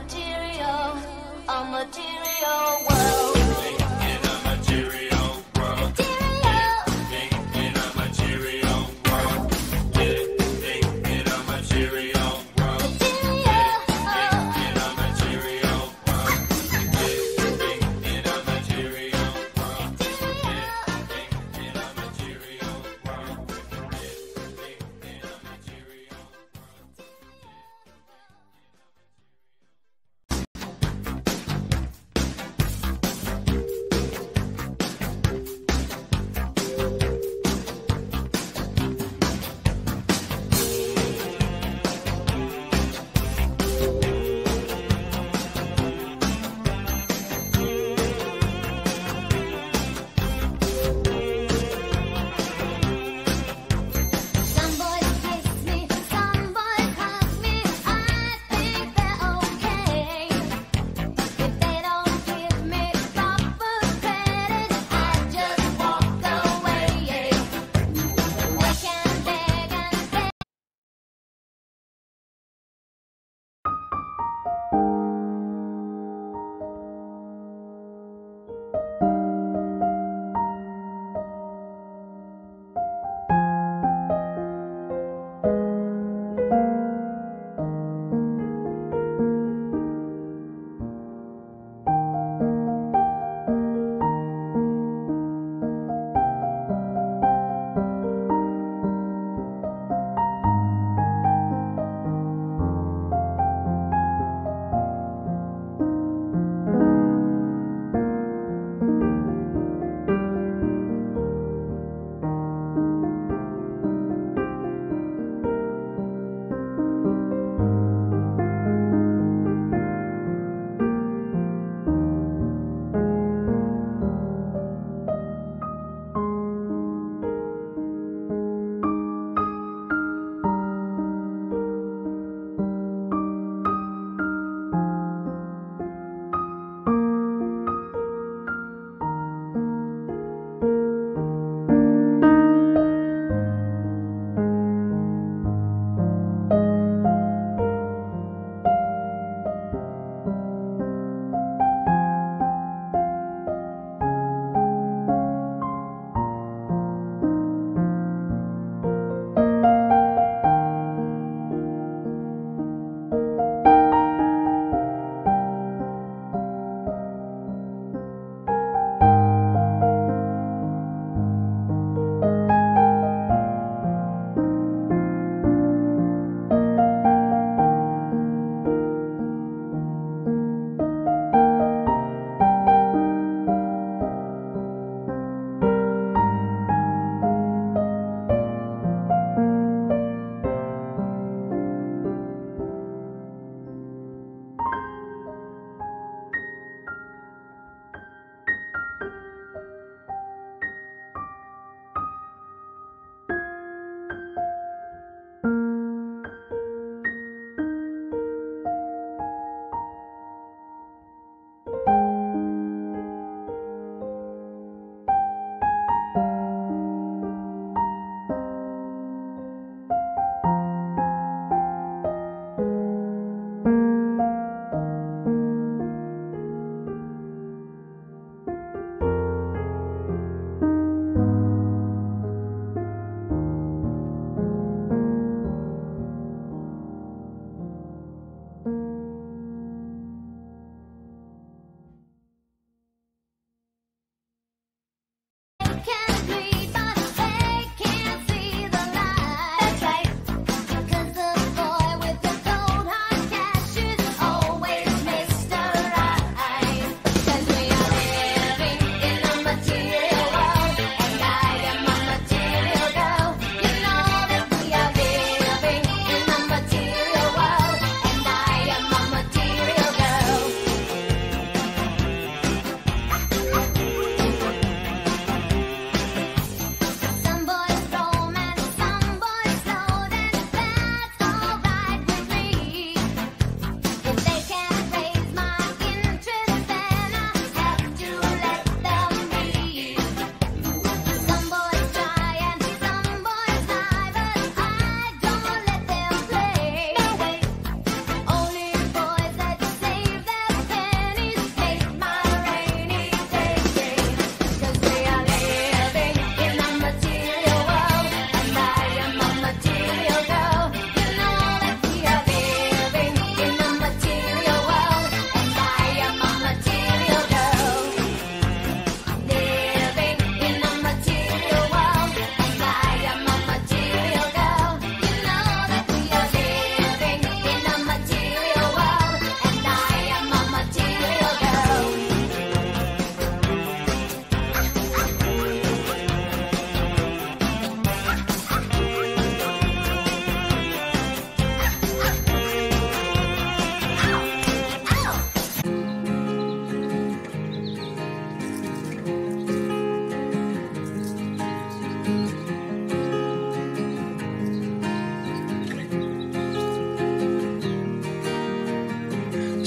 material, a material world.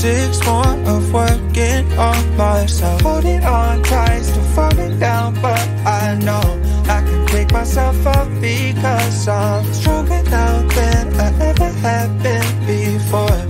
Six more of working on myself. Holding on tight, still falling down, but I know I can pick myself up because I'm stronger now than I ever have been before.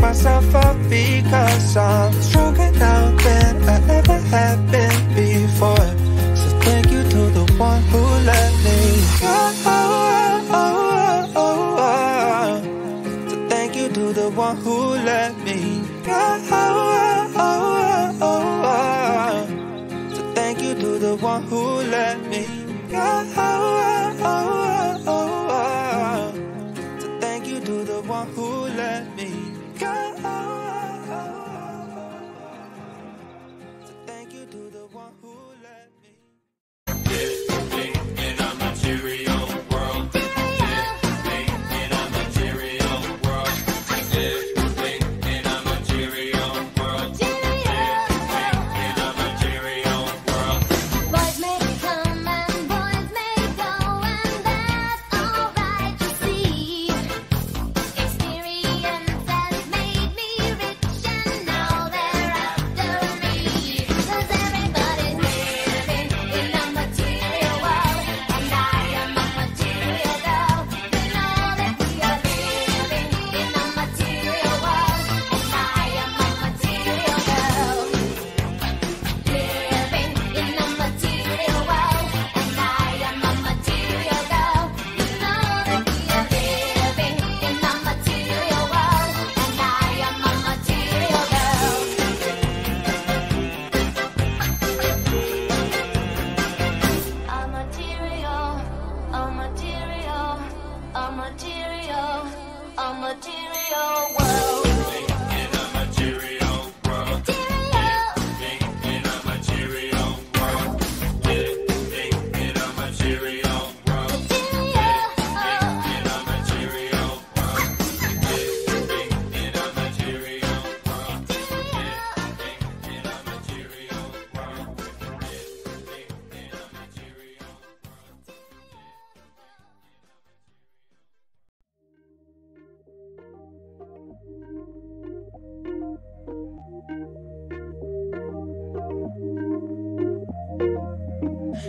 myself up because I'm stronger now than I ever have been before.